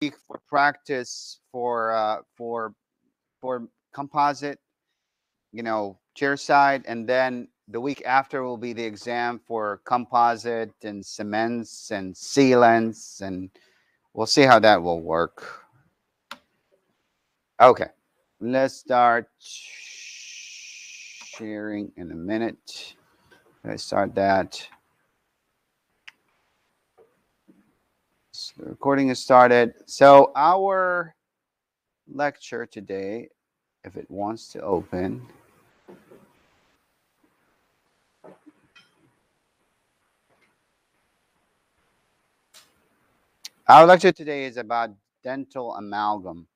week for practice for uh, for for composite, you know, chair side, and then the week after will be the exam for composite and cements and sealants, and we'll see how that will work. Okay, let's start sharing in a minute. Let's start that. So the recording is started. So our lecture today, if it wants to open, our lecture today is about dental amalgam.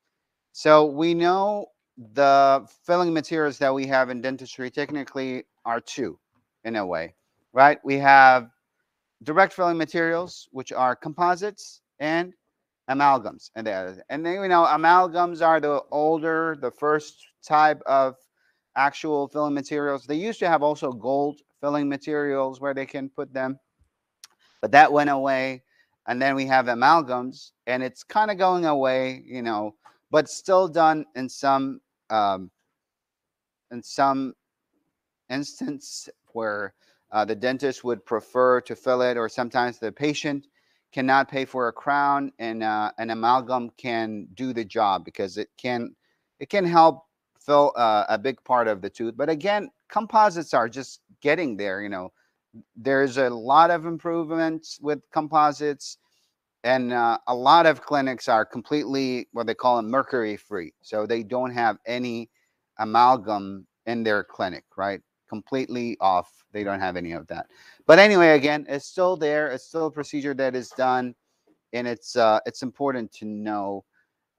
So we know the filling materials that we have in dentistry technically are two in a way, right? We have direct filling materials, which are composites and amalgams. And, the, and then, we know, amalgams are the older, the first type of actual filling materials. They used to have also gold filling materials where they can put them, but that went away. And then we have amalgams, and it's kind of going away, you know, but still done in some um, in some instance where uh, the dentist would prefer to fill it, or sometimes the patient cannot pay for a crown, and uh, an amalgam can do the job because it can it can help fill uh, a big part of the tooth. But again, composites are just getting there. You know, there's a lot of improvements with composites, and uh, a lot of clinics are completely what they call mercury free, so they don't have any amalgam in their clinic, right? Completely off they don't have any of that. But anyway, again, it's still there. It's still a procedure that is done, and it's uh, it's important to know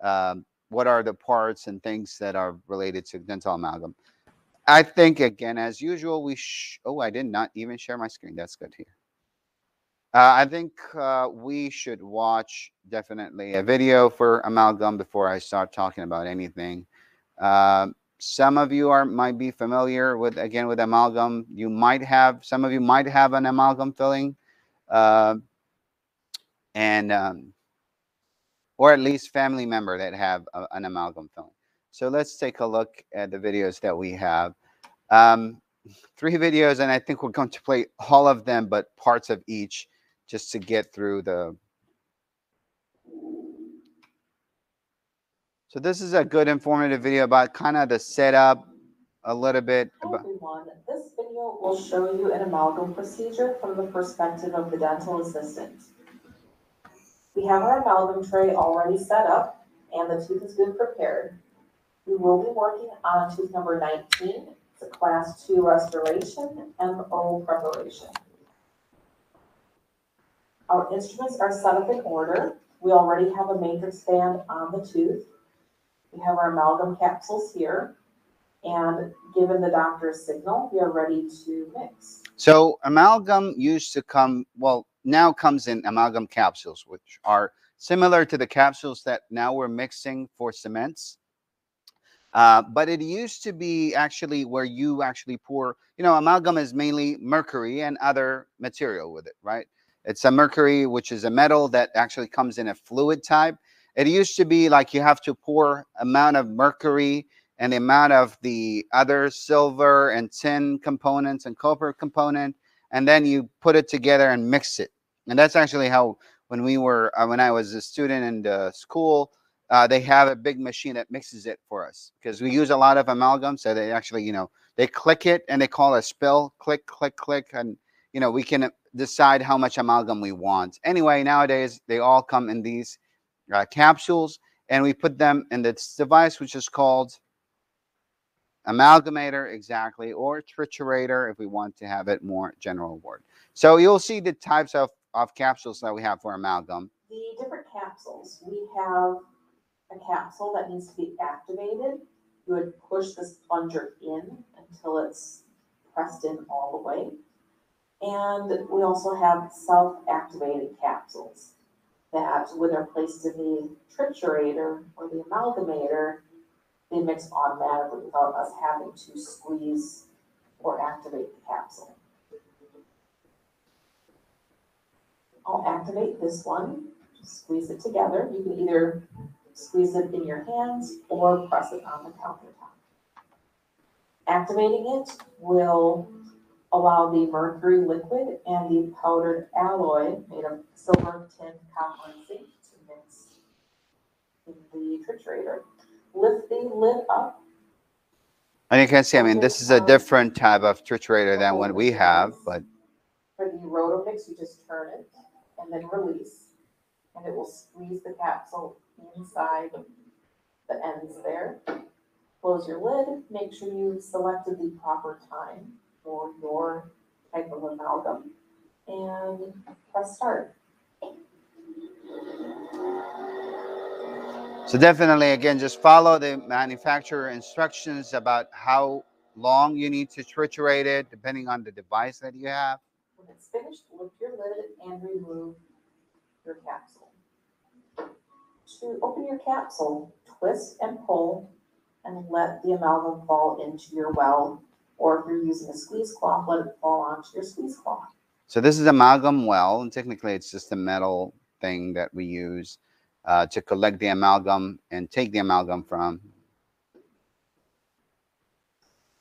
um, what are the parts and things that are related to dental amalgam. I think again, as usual, we oh, I did not even share my screen. That's good here. Uh, I think uh, we should watch definitely a video for amalgam before I start talking about anything. Um, some of you are might be familiar with again with amalgam. You might have some of you might have an amalgam filling, uh, and um, or at least family member that have a, an amalgam filling. So let's take a look at the videos that we have. Um, three videos, and I think we're going to play all of them, but parts of each, just to get through the So this is a good informative video about kind of the setup, a little bit. Hi About, everyone, this video will show you an amalgam procedure from the perspective of the dental assistant. We have our amalgam tray already set up and the tooth has been prepared. We will be working on tooth number nineteen, it's a class two restoration, MO preparation. Our instruments are set up in order. We already have a matrix band on the tooth. We have our amalgam capsules here. And given the doctor's signal, we are ready to mix. so amalgam used to come, well, now comes in amalgam capsules, which are similar to the capsules that now we're mixing for cements. Uh, but it used to be actually where you actually pour, you know, amalgam is mainly mercury and other material with it, right? It's a mercury, which is a metal that actually comes in a fluid type. It used to be like you have to pour amount of mercury and the amount of the other silver and tin components and copper component, and then you put it together and mix it. And that's actually how when we were uh, when I was a student in the school, uh, they have a big machine that mixes it for us because we use a lot of amalgam. So they actually, you know, they click it and they call a spill, click, click, click, and you know we can decide how much amalgam we want. Anyway, nowadays they all come in these uh, capsules, and we put them in this device, which is called amalgamator, exactly, or triturator if we want to have it more general word. So you'll see the types of, of capsules that we have for amalgam. The different capsules, we have a capsule that needs to be activated. You would push this plunger in until it's pressed in all the way. And we also have self-activated capsules that when they're placed in the triturator or the amalgamator, they mix automatically without us having to squeeze or activate the capsule. I'll activate this one Just squeeze it together. You can either squeeze it in your hands or press it on the countertop. Activating it will allow the mercury liquid and the powdered alloy made of silver, tin, copper, and zinc to mix in the triturator. Lift the lid up And you can see, I mean, this is a different type of triturator than what we have, but For the Rotomix, you just turn it and then release. And it will squeeze the capsule inside the ends there. Close your lid, make sure you selected the proper time for your type of amalgam. And press start. So definitely, again, just follow the manufacturer instructions about how long you need to triturate it, depending on the device that you have. When it's finished, lift your lid and remove your capsule. To open your capsule, twist and pull and let the amalgam fall into your well. Or if you're using a squeeze cloth, let it fall onto your squeeze cloth. So this is amalgam well, and technically it's just a metal thing that we use uh, to collect the amalgam and take the amalgam from,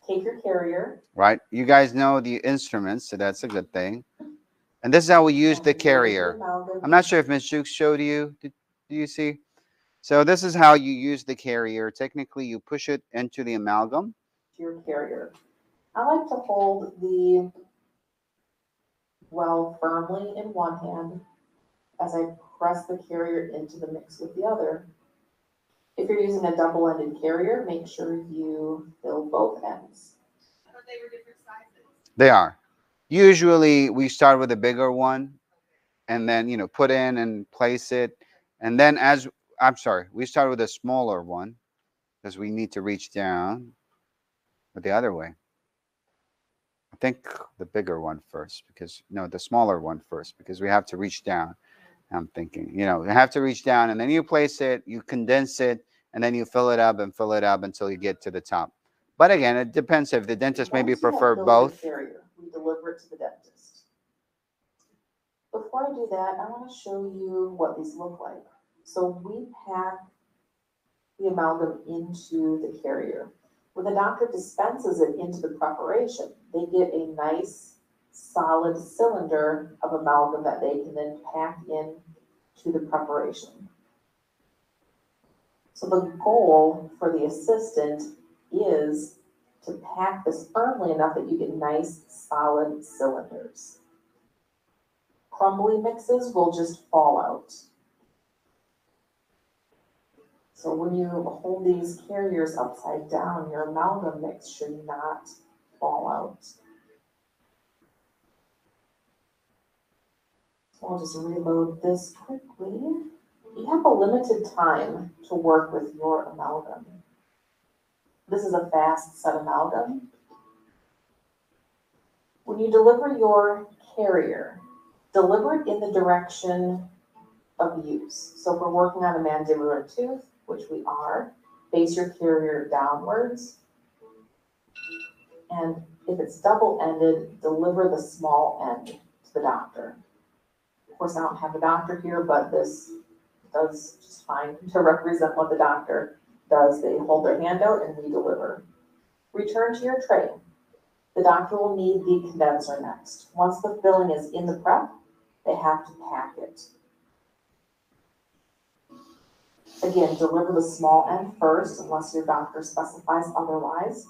Take your carrier. right? You guys know the instruments, so that's a good thing. And this is how we use and the carrier. I'm not sure if Ms. Jukes showed you. Did, do you see? So this is how you use the carrier. Technically, you push it into the amalgam. your carrier. I like to hold the well firmly in one hand as I press the carrier into the mix with the other. If you're using a double-ended carrier, make sure you fill both ends. I thought they were different sizes. They are. Usually, we start with a bigger one, and then you know put in and place it, and then as I'm sorry, we start with a smaller one because we need to reach down, but the other way. Think the bigger one first because no, the smaller one first because we have to reach down. I'm thinking, you know, you have to reach down and then you place it, you condense it, and then you fill it up and fill it up until you get to the top. But again, it depends if the dentist maybe prefer both. Carrier, we deliver it to the dentist. Before I do that, I want to show you what these look like. So we pack the amalgam into the carrier. When the doctor dispenses it into the preparation, they get a nice solid cylinder of amalgam that they can then pack in to the preparation. So the goal for the assistant is to pack this firmly enough that you get nice solid cylinders. Crumbly mixes will just fall out. So when you hold these carriers upside down, your amalgam mix should not fall out. So I'll just reload this quickly. You have a limited time to work with your amalgam. This is a fast set amalgam. When you deliver your carrier, deliver it in the direction of use. So if we're working on a mandibular tooth, which we are, face your carrier downwards. And if it's double-ended, deliver the small end to the doctor. Of course, I don't have a doctor here, but this does just fine to represent what the doctor does. They hold their hand out and we deliver. Return to your tray. The doctor will need the condenser next. Once the filling is in the prep, they have to pack it. Again, deliver the small end first unless your doctor specifies otherwise.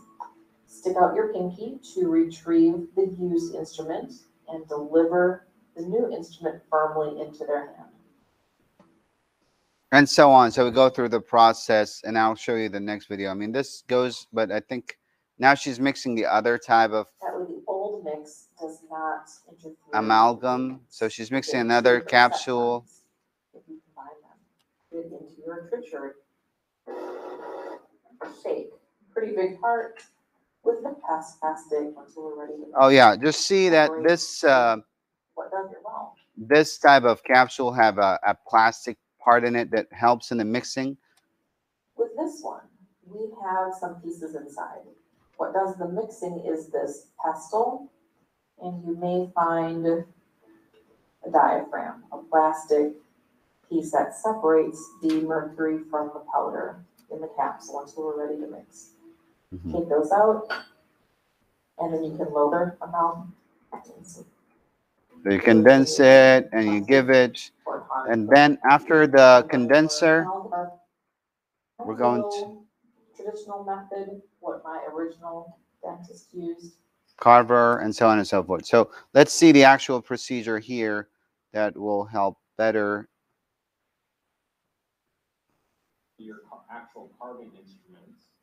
Stick out your pinky to retrieve the used instrument and deliver the new instrument firmly into their hand. and so on. So we go through the process, and I'll show you the next video. I mean, this goes, but I think now she's mixing the other type of That way the old mix does not interfere. amalgam. So she's mixing another capsule. If you combine them, put it into your triturer. Shake, pretty big part with the pass plastic until we're ready. to- Oh yeah, just see that this uh, What does it well? this type of capsule have a, a plastic part in it that helps in the mixing. With this one, we have some pieces inside. What does the mixing is this pestle, and you may find a diaphragm, a plastic piece that separates the mercury from the powder in the capsule until we're ready to mix. Mhm. Take those out, and then you can load a amalgam. So you condense it and you give it, and then after the condenser, we're going to- Traditional method, what my original dentist used. carver, and so on and so forth. So let's see the actual procedure here that will help better. your ca- actual carving instruments,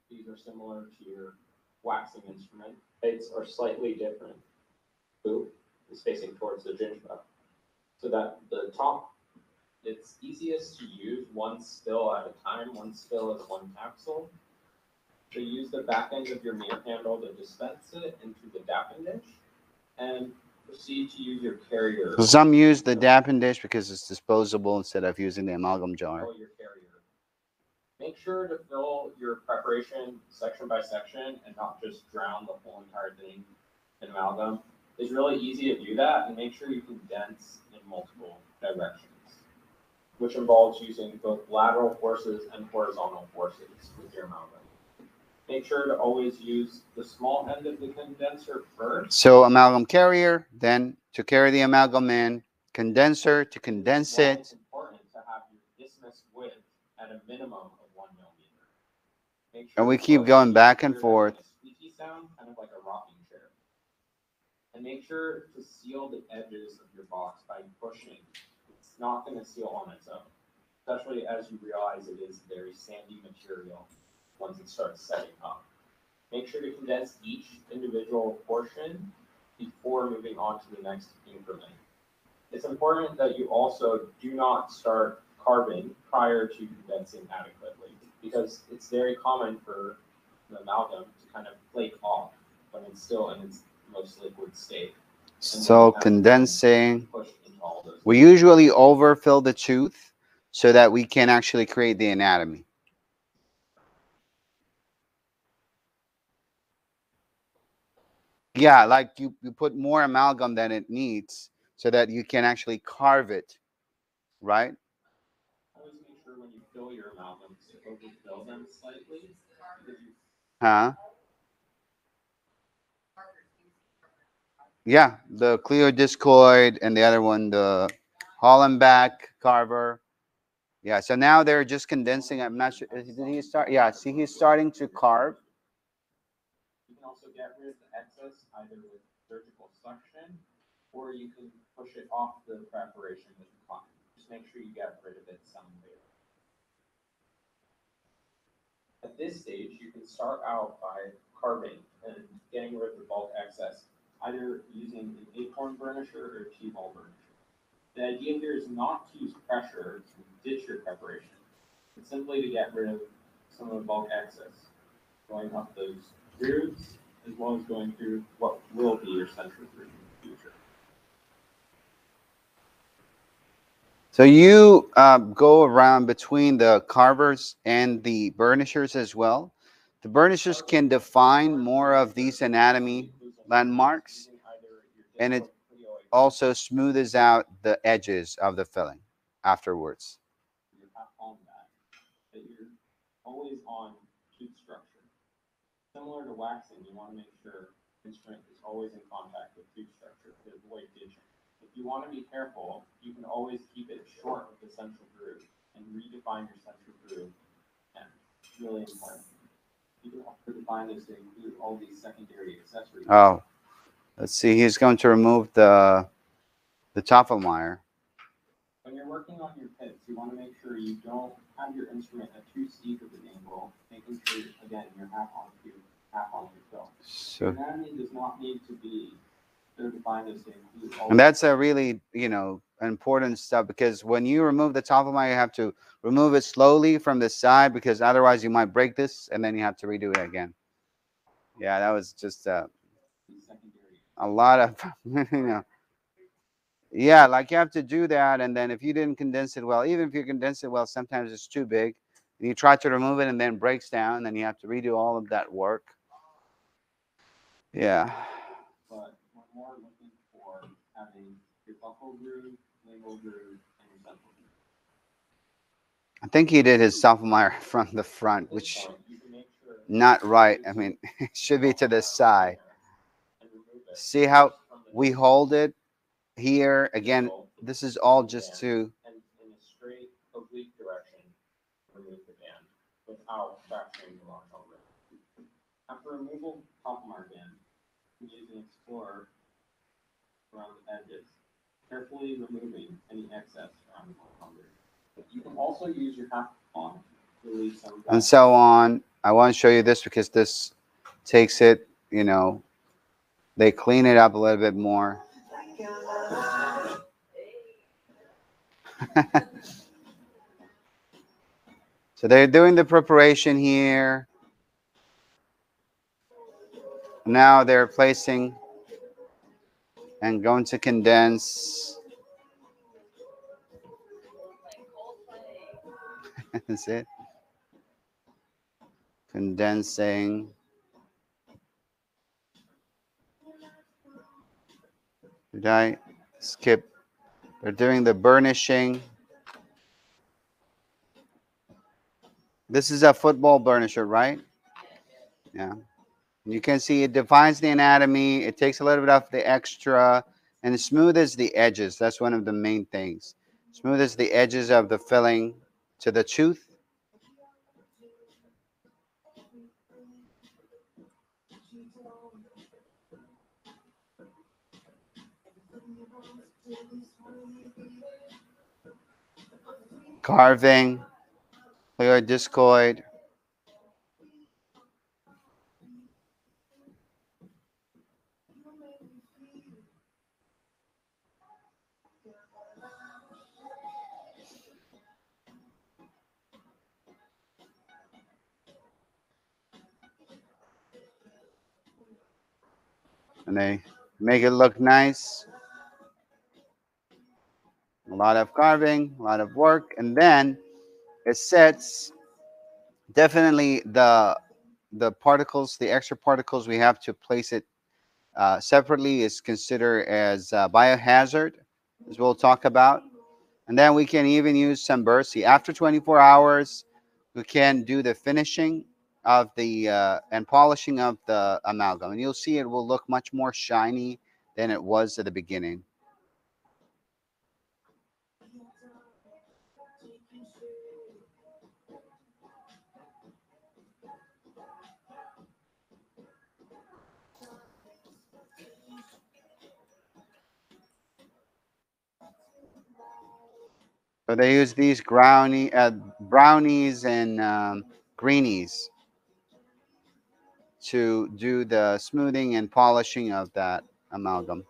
these are similar to your waxing instrument. Plates are slightly different. Boop is facing towards the gingiva. So that the top, it's easiest to use one spill at a time, one spill is one capsule. So use the back end of your mirror handle to dispense it into the dappen dish and proceed to use your carrier. Some use the dappen dish because it's disposable instead of using the amalgam jar. carrier. Make sure to fill your preparation section by section and not just drown the whole entire thing in amalgam. It's really easy to do that and make sure you condense in multiple directions, which involves using both lateral forces and horizontal forces with your amalgam. Make sure to always use the small end of the condenser first So amalgam carrier, then to carry the amalgam in, condenser to condense it. It's important to have your isthmus width at a minimum of one millimeter. Make And we keep going back and forth. Sound, kind of like a rocking chair. And make sure to seal the edges of your box by pushing. It's not gonna seal on its own, especially as you realize it is very sandy material once it starts setting up. Make sure to condense each individual portion before moving on to the next increment. It's important that you also do not start carving prior to condensing adequately, because it's very common for the amalgam to kind of flake off when it's still in its most liquid state, So condensing. push into all those. We usually overfill the tooth so that we can actually create the anatomy. Yeah, like you, you put more amalgam than it needs so that you can actually carve it, right? Always make sure when you fill your amalgams to overfill them slightly, Huh? Yeah, the cleoid discoid and the other one, the Hollenbach carver. Yeah, so now they're just condensing. I'm not sure. Did he start? Yeah, see, he's starting to carve. You can also get rid of the excess either with surgical suction or you can push it off the preparation with the cotton. Just make sure you get rid of it some. At this stage, you can start out by carving and getting rid of the bulk excess, either using an acorn burnisher or T-ball burnisher. The idea here is not to use pressure to ditch your preparation, but simply to get rid of some of the bulk excess, going up those grooves as well as going through what will be your central groove in the future. So you um, go around between the carvers and the burnishers as well. The burnishers can define more of these anatomy landmarks, and it also smooths out the edges of the filling afterwards. You're always on tooth structure. Similar to waxing, you want to make sure instrument is always in contact with tooth structure to avoid ditching. You want to be careful, you can always keep it short of the central groove and redefine your central groove. And it's really important. You can have to define this to include all these secondary accessories. Oh, let's see. He's going to remove the the top of the Tofflemire. When you're working on your pits, you want to make sure you don't have your instrument at too steep of an angle, making sure, again, you're half on cue, half on your fill. So Anatomy does not need to be And that's a really, you know, important stuff because when you remove the Tofflemire, you have to remove it slowly from the side because otherwise you might break this and then you have to redo it again. Yeah, that was just uh, a lot of, you know. Yeah, like you have to do that. And then if you didn't condense it well, even if you condense it well, sometimes it's too big. And you try to remove it and then breaks down, And then you have to redo all of that work. Yeah. But we're more looking for having your buccal groove, lingual groove, and your groove. I think he did his sophomore from the front, which point, you can make sure not right. I mean, it should be to the side. and remove it. See how we hold it here again? This is all just to And in a straight oblique direction, remove the band without fracturing the rock over. After removal, complement band, use an explorer around the edges, carefully removing any excess the boundary. You can also use your half on and so on. I want to show you this because this takes it, you know, they clean it up a little bit more. So they're doing the preparation here. Now they're placing and going to condense. That's it. Condensing. Did I skip? They're doing the burnishing. This is a football burnisher, right? Yeah. You can see it defines the anatomy. It takes a little bit of the extra and it smoothes the edges. That's one of the main things. Smoothes the edges of the filling to the tooth. Carving, clear and they make it look nice. A lot of carving, a lot of work, and then it sets definitely the the particles, the extra particles we have to place it uh, separately is considered as a biohazard, as we'll talk about. And then we can even use some burrs. After 24 hours, we can do the finishing of the uh, and polishing of the amalgam, and you'll see it will look much more shiny than it was at the beginning. So they use these brownie, uh, brownies and um, greenies to do the smoothing and polishing of that amalgam.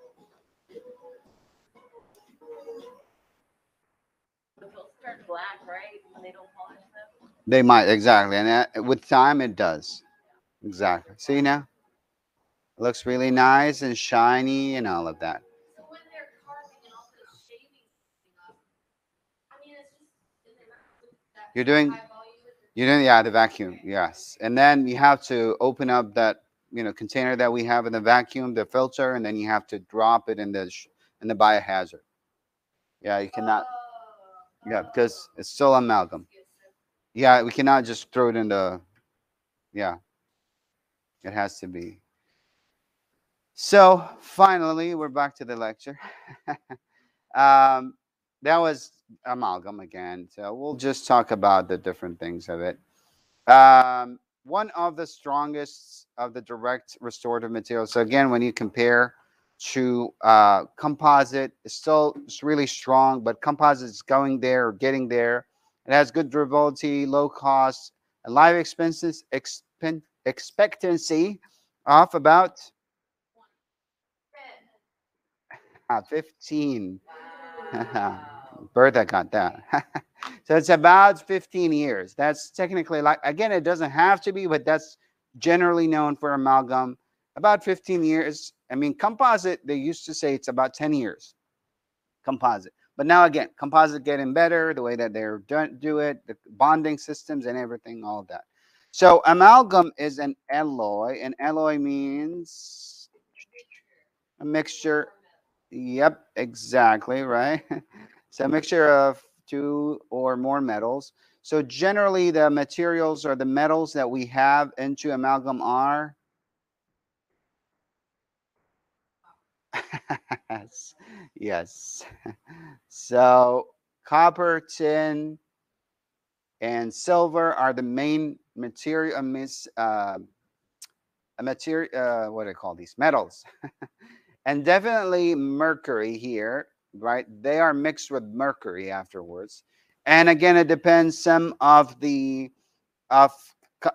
They'll black, right, they don't polish them? They might exactly, and that, with time it does. Exactly. See now, it looks really nice and shiny and all of that. So when they're carving all shaving I mean, just, is it not that You're doing- high volume with the- You know, yeah, the vacuum, yes, and then you have to open up that you know container that we have in the vacuum, the filter, and then you have to drop it in the sh- in the biohazard. Yeah, you cannot. Oh, Yeah, because it's still amalgam. Yeah, we cannot just throw it in the. Yeah. It has to be. So finally, we're back to the lecture. um, that was amalgam again. So we'll just talk about the different things of it. Um, one of the strongest of the direct restorative materials. So again, when you compare to uh, composite, it's still it's really strong, but composite is going there or getting there. It has good durability, low cost, and life expenses expen- expectancy of about uh, 15. Wow. Bertha got that. so it's about 15 years. That's technically like, again, it doesn't have to be, but that's generally known for amalgam. About 15 years. I mean, composite, they used to say it's about 10 years. Composite. But now again, composite getting better, the way that they're do it, the bonding systems and everything, all of that. So amalgam is an alloy, and alloy means a mixture. Yep, exactly, right? So a mixture of two or more metals. So generally, the materials or the metals that we have into amalgam are yes, yes. So copper, tin, and silver are the main material. Uh, a material. Uh, what do I call these metals? and definitely mercury here, right? They are mixed with mercury afterwards. And again, it depends. Some of the of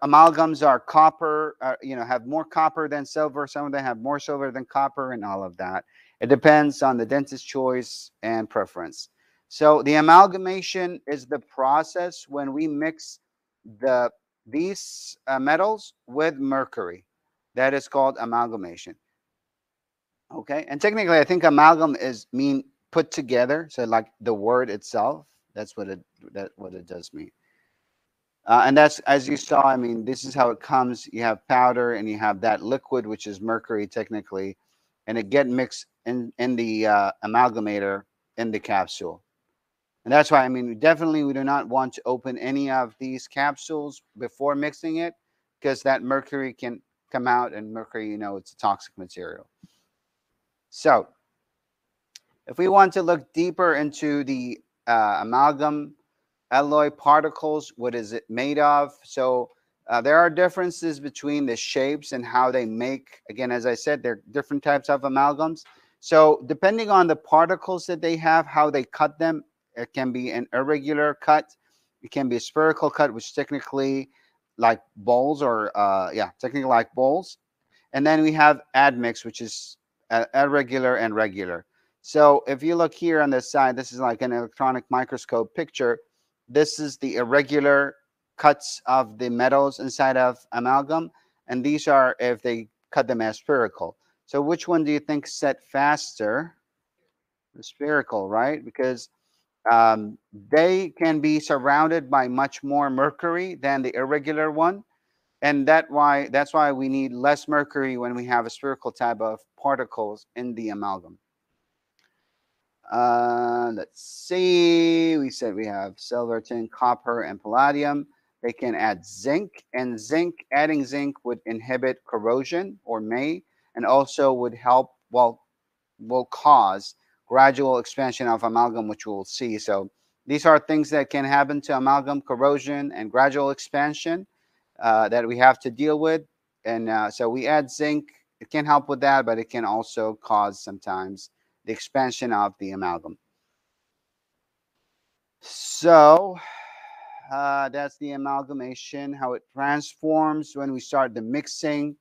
amalgams are copper, uh, you know, have more copper than silver. Some of them have more silver than copper, and all of that. It depends on the dentist's choice and preference. So the amalgamation is the process when we mix the these uh, metals with mercury. That is called amalgamation. Okay, and technically, I think amalgam is mean put together. So like the word itself, that's what it that what it does mean. Uh, and that's as you saw. I mean, this is how it comes. You have powder, and you have that liquid, which is mercury technically, and it get mixed in in the uh, amalgamator in the capsule. And that's why I mean, definitely, we do not want to open any of these capsules before mixing it, because that mercury can come out, and mercury, you know, it's a toxic material. So, if we want to look deeper into the uh, amalgam alloy particles, what is it made of? So, uh, there are differences between the shapes and how they make. Again, as I said, there are different types of amalgams. So, depending on the particles that they have, how they cut them, it can be an irregular cut. It can be a spherical cut, which technically like bowls or uh, yeah, technically like bowls. And then we have admix, which is irregular and regular. So if you look here on this side, this is like an electronic microscope picture. This is the irregular cuts of the metals inside of amalgam. And these are if they cut them as spherical. So which one do you think set faster? The spherical, right? Because um, they can be surrounded by much more mercury than the irregular one and that why that's why we need less mercury when we have a spherical type of particles in the amalgam uh, let's see we said we have silver tin copper and palladium they can add zinc and zinc adding zinc would inhibit corrosion or may and also would help well will cause gradual expansion of amalgam, which we'll see. So these are things that can happen to amalgam corrosion and gradual expansion uh, that we have to deal with. And uh, so we add zinc. It can help with that, but it can also cause sometimes the expansion of the amalgam. So uh, that's the amalgamation, how it transforms when we start the mixing.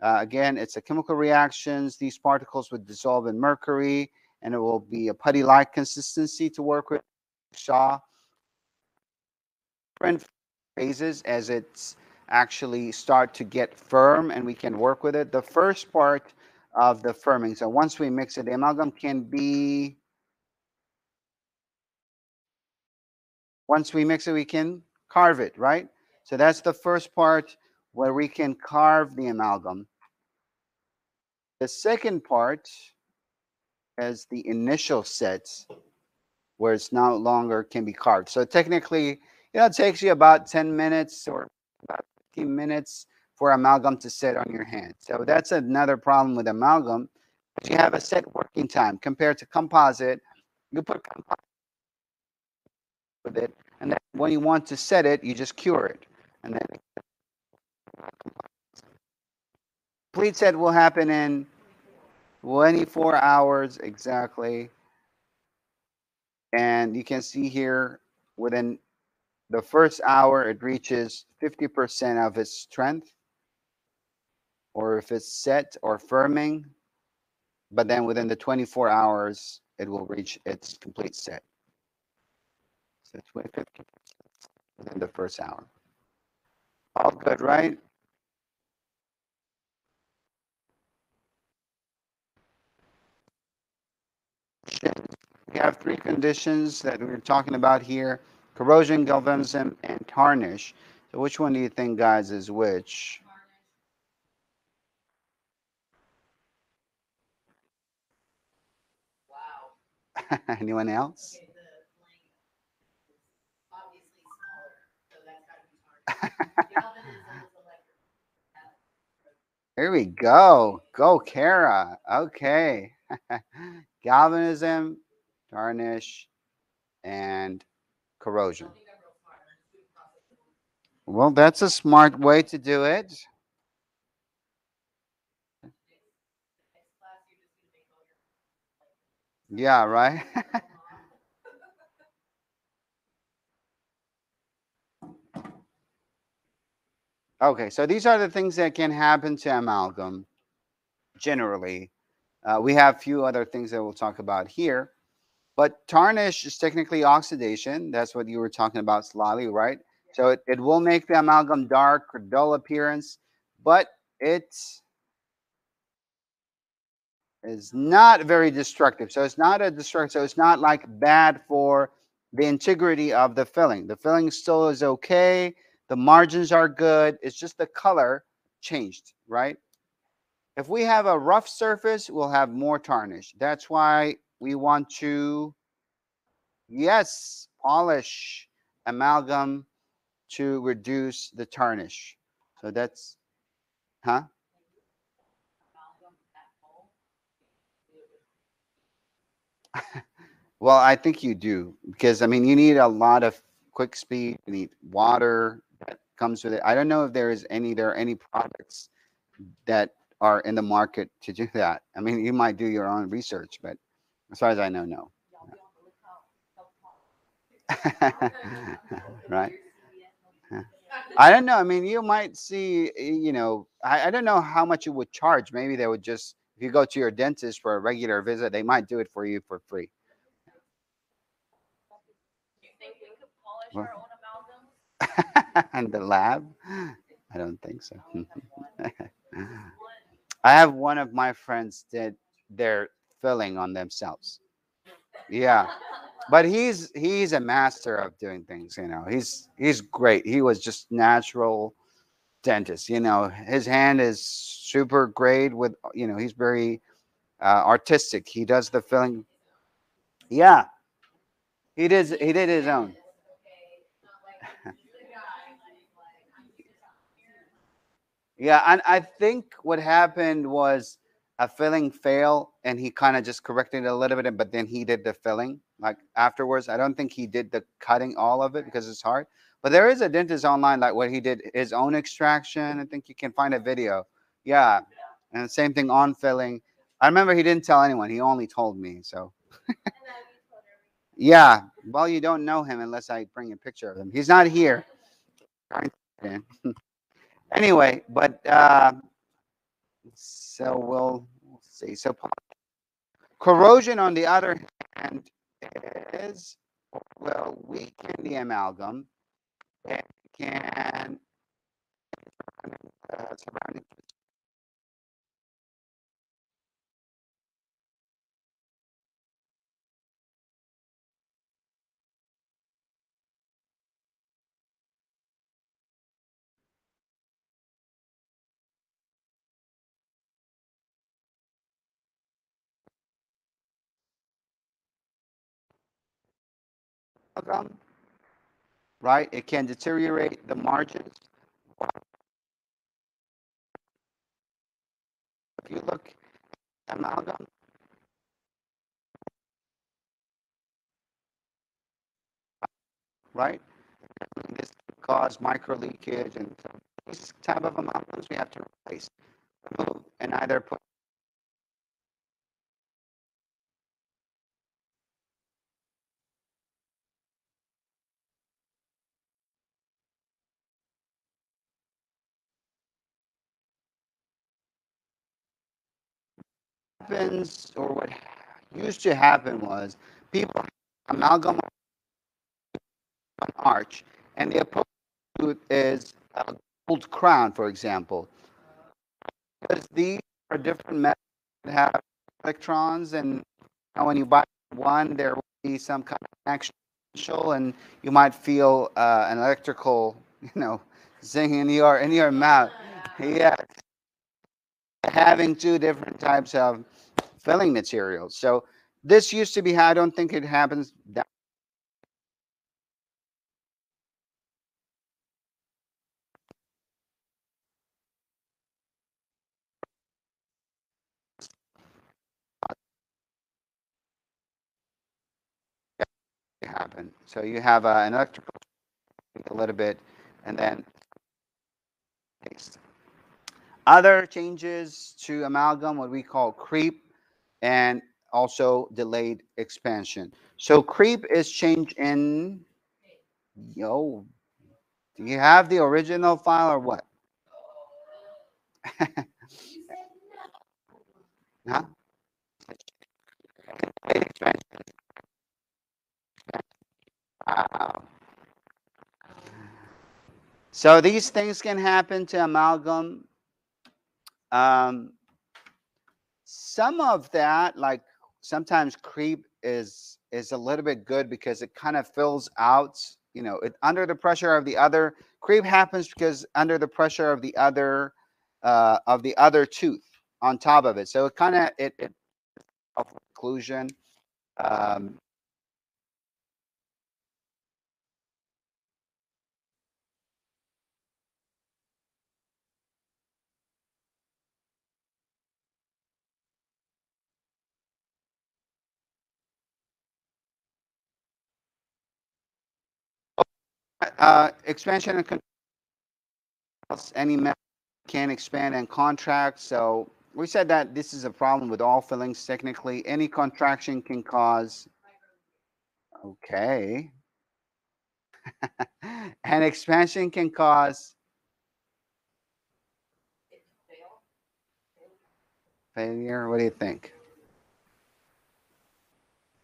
Uh, again, it's a chemical reactions. These particles would dissolve in mercury and it will be a putty-like consistency to work with. Saw different phases as it's actually start to get firm and we can work with it. The first part of the firming. So once we mix it, the amalgam can be once we mix it, we can carve it, right? So that's the first part where we can carve the amalgam. The second part as the initial sets where it's no longer can be carved. So technically, you know, it takes you about 10 minutes or about 15 minutes for amalgam to set on your hand. So that's another problem with amalgam. You have a set working time compared to composite. You put composite with it, and then when you want to set it, you just cure it. And then complete set will happen in 24 hours exactly. And you can see here within the first hour, it reaches 50% of its strength. Or if it's set or firming, but then within the 24 hours, it will reach its complete set. So 20, 50% within the first hour. All good, right? We have three conditions that we're talking about here, corrosion, galvanism, and tarnish. So which one do you think, guys, is which? Anyone else? Here we go. Go, Kara. Okay. Galvanism, tarnish, and corrosion. Well, that's a smart way to do it. Yeah, right. okay, so these are the things that can happen to amalgam generally. Uh, we have a few other things that we'll talk about here. But tarnish is technically oxidation. That's what you were talking about, Slali, right? So it, it will make the amalgam dark or dull appearance, but it is not very destructive. So it's not a destructive. So it's not like bad for the integrity of the filling. The filling still is okay. The margins are good. It's just the color changed, right? If we have a rough surface, we'll have more tarnish. That's why we want to, yes, polish amalgam to reduce the tarnish. So that's, huh? Well, I think you do because I mean you need a lot of quick speed. You need water that comes with it. I don't know if there is any there are any products that are in the market to do that. I mean, you might do your own research, but as far as I know, no. right. I don't know. I mean, you might see, you know, I, I don't know how much it would charge. Maybe they would just, if you go to your dentist for a regular visit, they might do it for you for free. You think we could polish our own amalgams? and the lab? I don't think so. Oh, I have one of my friends that they're filling on themselves. Yeah. But he's he's a master of doing things, you know. He's he's great. He was just natural dentist, you know. His hand is super great with you know, he's very uh, artistic. He does the filling. Yeah. He did he did his own. Yeah, and I think what happened was a filling fail, and he kind of just corrected it a little bit, but then he did the filling like afterwards. I don't think he did the cutting all of it because it's hard. But there is a dentist online like where he did his own extraction. I think you can find a video. Yeah, and the same thing on filling. I remember he didn't tell anyone. He only told me. So yeah, well, you don't know him unless I bring a picture of him. He's not here. anyway, but uh, so we'll, we'll see. So corrosion, on the other hand, is will weaken the amalgam and can uh, surrounding amalgam, right? It can deteriorate the margins. If you look at amalgam, right? This cause micro leakage and these type of amalgams we have to replace, remove, and either put happens or what used to happen was people amalgam an arch and the opposed to it is a gold crown for example. Because these are different metals that have electrons and when you buy one there will be some kind of connection and you might feel uh, an electrical you know zing in your in your mouth. Yeah. Having two different types of filling materials. So this used to be how I don't think it happens that happen. So you have uh, an electrical a little bit and then paste. Other changes to amalgam, what we call creep, and also delayed expansion. So creep is change in, yo, do you have the original file or what? Huh? So these things can happen to amalgam. Um, some of that, like sometimes creep is is a little bit good because it kind of fills out. You know, it under the pressure of the other creep happens because under the pressure of the other uh, of the other tooth on top of it. So it kind of it, it occlusion. Um, uh, expansion and con- any method can expand and contract. So we said that this is a problem with all fillings technically. Any contraction can cause. Okay. and expansion can cause failure. What do you think?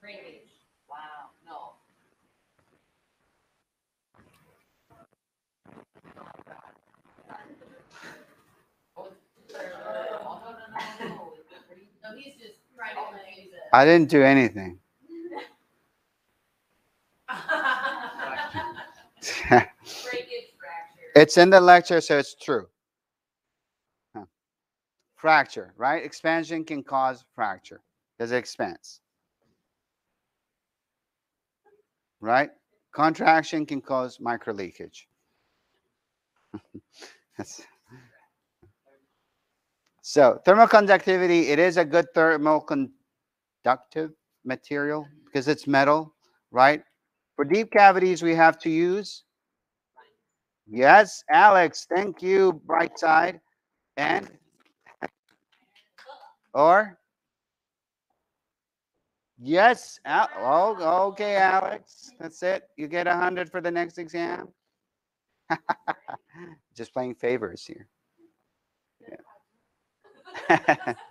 Breakage. Wow, no. Oh, no, no, no, no. No, he's just trying to confuse it. I didn't do anything. It's in the lecture, so it's true. Huh. Fracture, right? Expansion can cause fracture because it expands. Right? Contraction can cause micro leakage. That's- so thermal conductivity, it is a good thermal conductive material because it's metal, right? For deep cavities, we have to use Yes, Alex, thank you, bright side. And or yes, Al- oh, okay, Alex, that's it. You get a hundred for the next exam. Just playing favors here.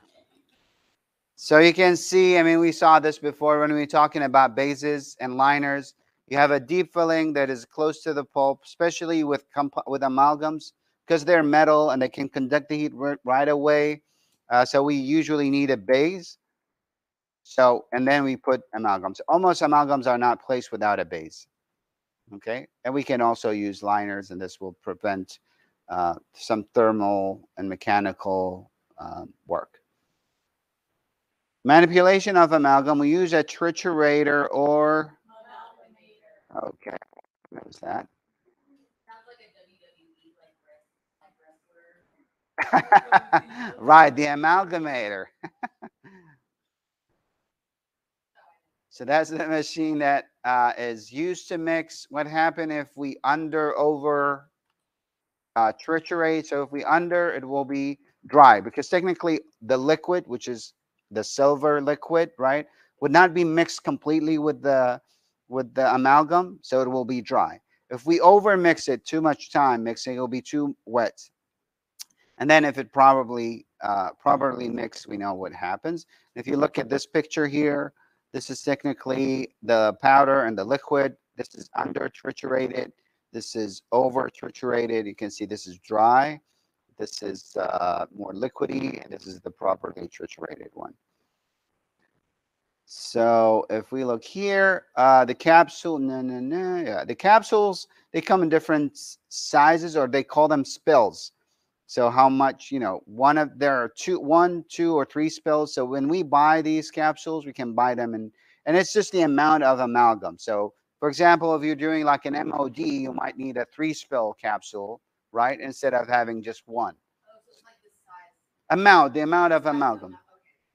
So you can see, I mean, we saw this before when we were talking about bases and liners. You have a deep filling that is close to the pulp, especially with with amalgams, because they're metal and they can conduct the heat right away. Uh, so we usually need a base. So and then we put amalgams. Almost amalgams are not placed without a base. Okay, and we can also use liners, and this will prevent uh, some thermal and mechanical um, work. Manipulation of amalgam. We use a triturator or Okay, what was that? Right, the amalgamator. so that's the machine that uh, is used to mix. What happened if we under over uh, triturate? So if we under, it will be dry because technically the liquid, which is the silver liquid, right, would not be mixed completely with the with the amalgam, so it will be dry. If we over mix it too much time mixing, it will be too wet. And then if it probably uh, properly mixed, we know what happens. If you look at this picture here, this is technically the powder and the liquid. This is under triturated. This is over triturated. You can see this is dry. This is uh, more liquidy, and this is the properly triturated one. So if we look here, uh, the capsule, no, no, no, yeah, the capsules, they come in different sizes or they call them spills. So how much, you know, one of, there are two, one, two or three spills. So when we buy these capsules, we can buy them and, and it's just the amount of amalgam. So for example, if you're doing like an MOD, you might need a three spill capsule, right? Instead of having just one. Oh, so like this. Amount, the amount of amalgam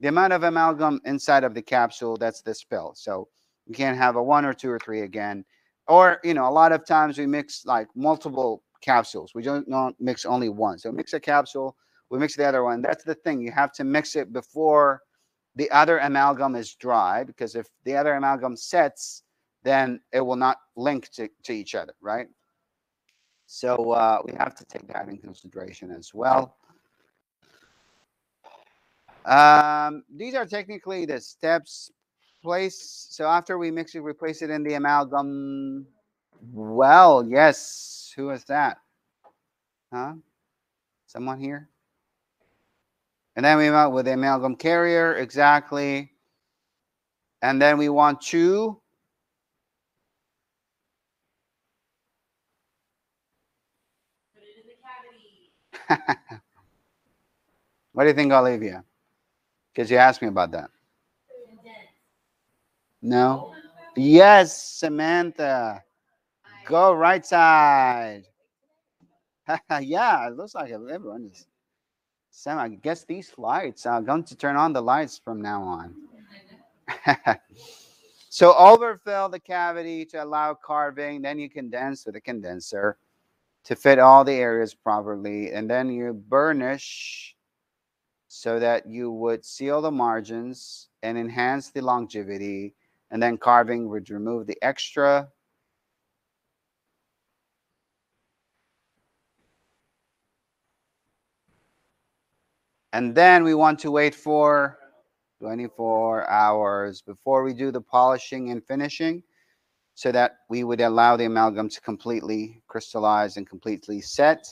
the amount of amalgam inside of the capsule that's the spill so You can't have a one or two or three again. Or, you know, a lot of times we mix like multiple capsules. We don't not mix only one. So mix a capsule, we mix the other one. That's the thing. You have to mix it before the other amalgam is dry because if the other amalgam sets, then it will not link to, to each other, right? So uh, we have to take that in consideration as well. Um, these are technically the steps. Place so after we mix it, we place it in the amalgam. Well, yes. Who is that? Huh? Someone here? And then we out with the amalgam carrier, exactly. And then we want to Put it in the cavity. what do you think, Olivia? Because you asked me about that. No? Yes, Samantha. Go right side. yeah, it looks like everyone is. Sam, I guess these lights are going to turn on the lights from now on. so overfill the cavity to allow carving. Then you condense with a condenser to fit all the areas properly. And then you burnish so that you would seal the margins and enhance the longevity. And then carving would remove the extra And then we want to wait for 24 hours before we do the polishing and finishing so that we would allow the amalgam to completely crystallize and completely set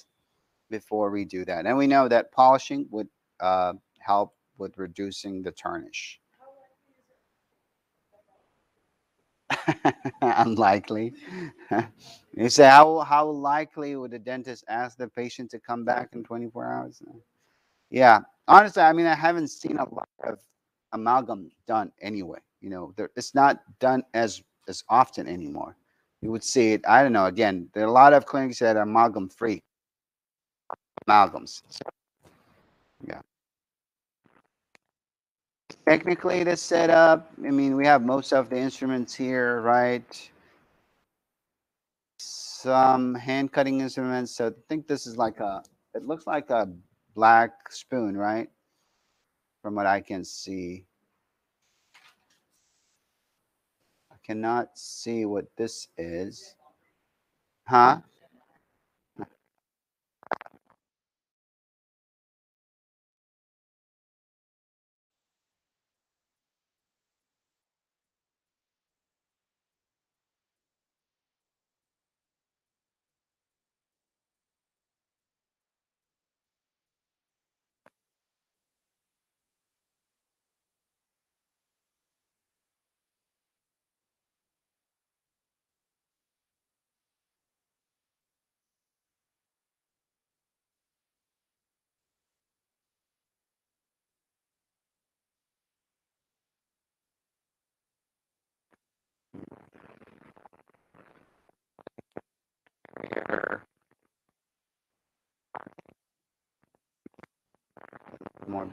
before we do that. And we know that polishing would uh, help with reducing the tarnish. Unlikely. you say, how, how likely would the dentist ask the patient to come back in 24 hours? Yeah, honestly, I mean, I haven't seen a lot of amalgam done anyway. You know, there, it's not done as as often anymore. You would see it. I don't know. Again, there are a lot of clinics that are amalgam free. Amalgams. Yeah. Technically, the setup. I mean, we have most of the instruments here, right? Some hand cutting instruments. So I think this is like a. It looks like a black spoon, right? From what I can see. I cannot see what this is. Huh? More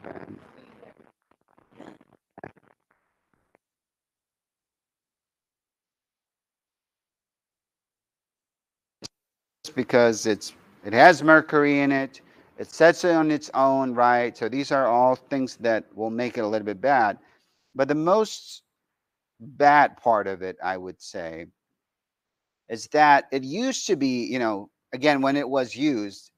because it's it has mercury in it it sets it on its own right? So these are all things that will make it a little bit bad. But the most bad part of it i would say is that it used to be you know again when it was used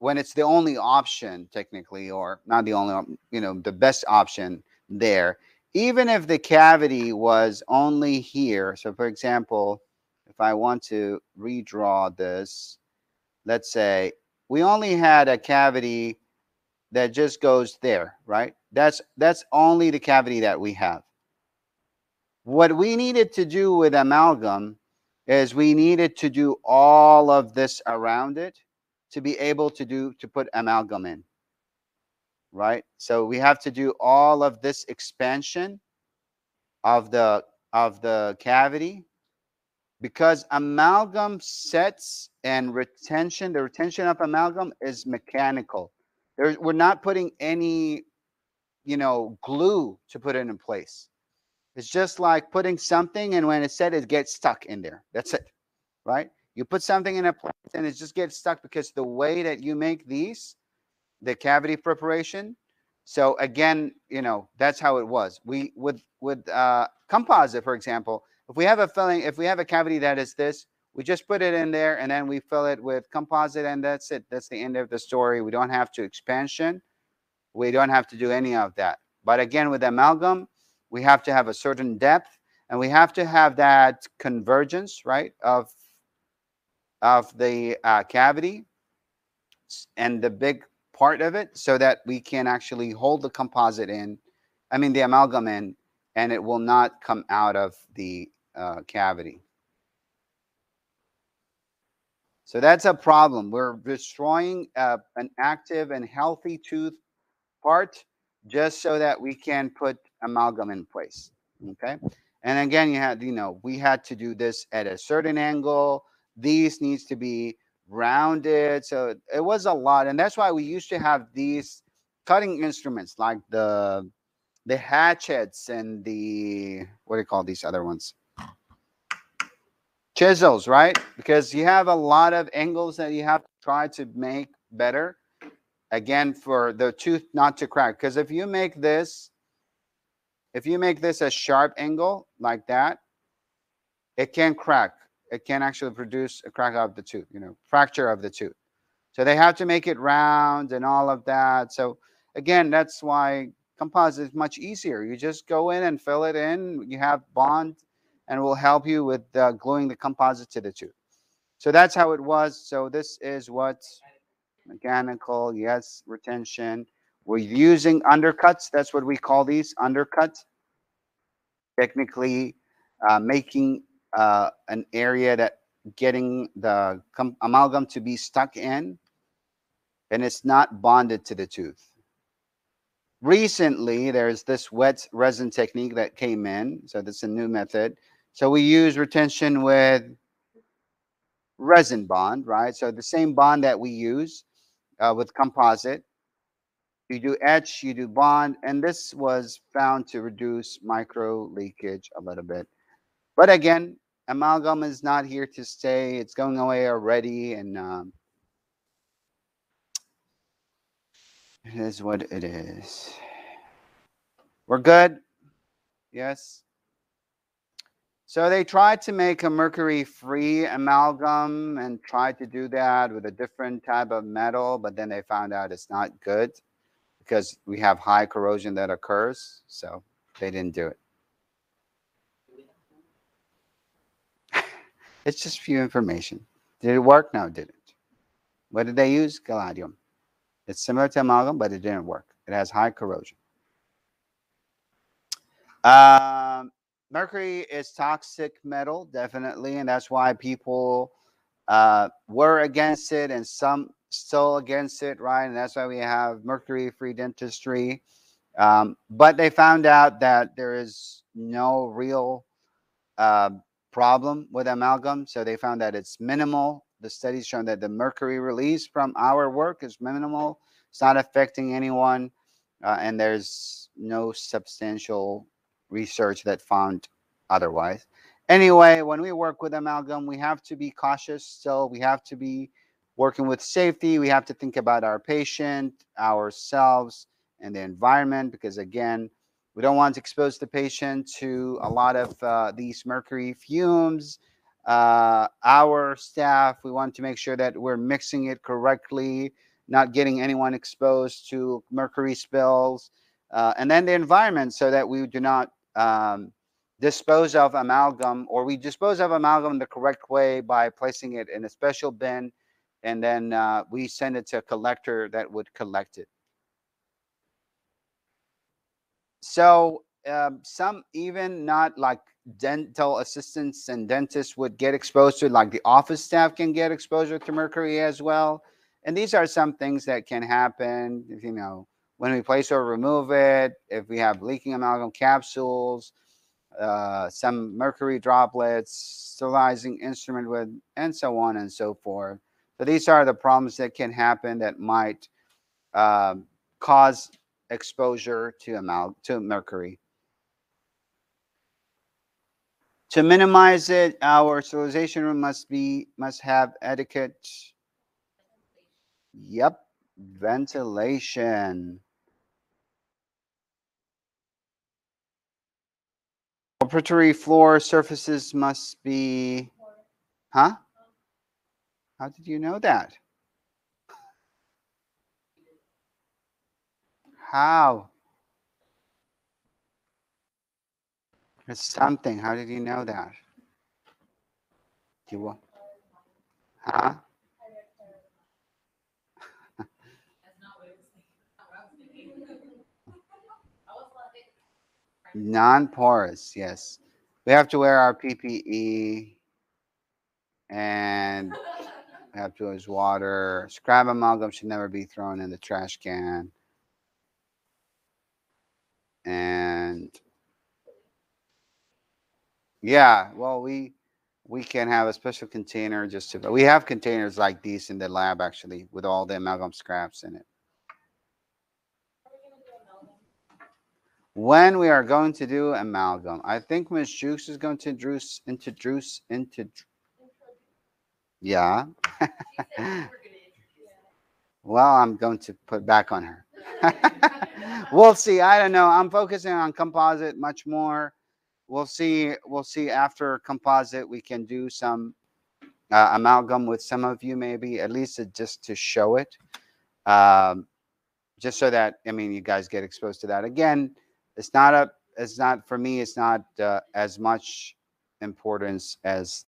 when it's the only option technically or not the only um, you know the best option there even if the cavity was only here so for example if I want to redraw this, let's say we only had a cavity that just goes there, right? That's that's only the cavity that we have. What we needed to do with amalgam is we needed to do all of this around it to be able to do to put amalgam in. Right? So we have to do all of this expansion of the of the cavity because amalgam sets and retention, the retention of amalgam is mechanical. There, we're not putting any, you know, glue to put it in place. It's just like putting something and when it's set, it gets stuck in there. That's it, right? You put something in a place and it just gets stuck because the way that you make these, the cavity preparation. So again, you know, that's how it was. We with with uh, composite, for example, if we have a filling, if we have a cavity that is this, we just put it in there and then we fill it with composite and that's it. That's the end of the story. We don't have to expansion. We don't have to do any of that. But again, with amalgam, we have to have a certain depth and we have to have that convergence, right, of of the uh, cavity and the big part of it so that we can actually hold the composite in, I mean, the amalgam in, and it will not come out of the uh, cavity. So that's a problem. We're destroying uh, an active and healthy tooth part just so that we can put amalgam in place. Okay. And again, you had, you know, we had to do this at a certain angle. These needs to be rounded. So it- was a lot. And that's why we used to have these cutting instruments like the the hatchets and the what do you call these other ones? Chisels, right? Because you have a lot of angles that you have to try to make better. Again, for the tooth not to crack. Because if you make this, if you make this a sharp angle like that, it can crack. It can actually produce a crack of the tooth, you know, fracture of the tooth. So they have to make it round and all of that. So again, that's why composite is much easier. You just go in and fill it in. You have bond and will help you with uh, gluing the composite to the tooth. So that's how it was. So this is what mechanical, yes, retention. We're using undercuts. That's what we call these undercut. Technically, uh, making uh, an area that getting the amalgam to be stuck in, and it's not bonded to the tooth. Recently, there's this wet resin technique that came in. So that's a new method. So we use retention with resin bond, right? So the same bond that we use uh, with composite. You do etch, you do bond, and this was found to reduce micro leakage a little bit. But again, amalgam is not here to stay. It's going away already, and um, it is what it is. We're good. Yes. So they tried to make a mercury-free amalgam and tried to do that with a different type of metal, but then they found out it's not good because we have high corrosion that occurs. So they didn't do it. It's just few information. Did it work? No, it didn't. What did they use? Caladium. It's similar to amalgam, but it didn't work. It has high corrosion. Um, mercury is toxic metal, definitely, and that's why people uh, were against it and some still against it, right? And that's why we have mercury-free dentistry. Um, but they found out that there is no real uh, problem with amalgam, so they found that it's minimal. The studies shown that the mercury release from our work is minimal. It's not affecting anyone, uh, and there's no substantial research that found otherwise. Anyway, when we work with amalgam, we have to be cautious. So we have to be working with safety. We have to think about our patient, ourselves, and the environment because, again, we don't want to expose the patient to a lot of uh, these mercury fumes. Uh, our staff, we want to make sure that we're mixing it correctly, not getting anyone exposed to mercury spills. Uh, and then the environment so that we do not um, dispose of amalgam or we dispose of amalgam the correct way by placing it in a special bin and then uh, we send it to a collector that would collect it. So um, some even not like dental assistants and dentists would get exposed to, like the office staff can get exposure to mercury as well. And these are some things that can happen, you know, when we place or remove it, if we have leaking amalgam capsules, uh, some mercury droplets, sterilizing instrument with, and so on and so forth. So these are the problems that can happen that might um, cause exposure to amal to mercury. To minimize it, our sterilization room must be, must have etiquette. Yep, ventilation. Operatory floor surfaces must be, huh? How did you know that? How? It's something. How did you know that? You? Huh? Non-porous, yes. We have to wear our PPE and we have to use water. Scrap amalgam should never be thrown in the trash can. And yeah, well, we we can have a special container just to. We have containers like these in the lab actually with all the amalgam scraps in it. when we are going to do amalgam. I think Ms. Jukes is going to introduce, introduce, into, yeah. She said you were gonna introduce Well, I'm going to put back on her. we'll see. I don't know. I'm focusing on composite much more. We'll see. We'll see after composite. We can do some uh, amalgam with some of you, maybe at least just to show it, um, just so that I mean you guys get exposed to that. Again, it's not a. It's not for me. It's not uh, as much importance as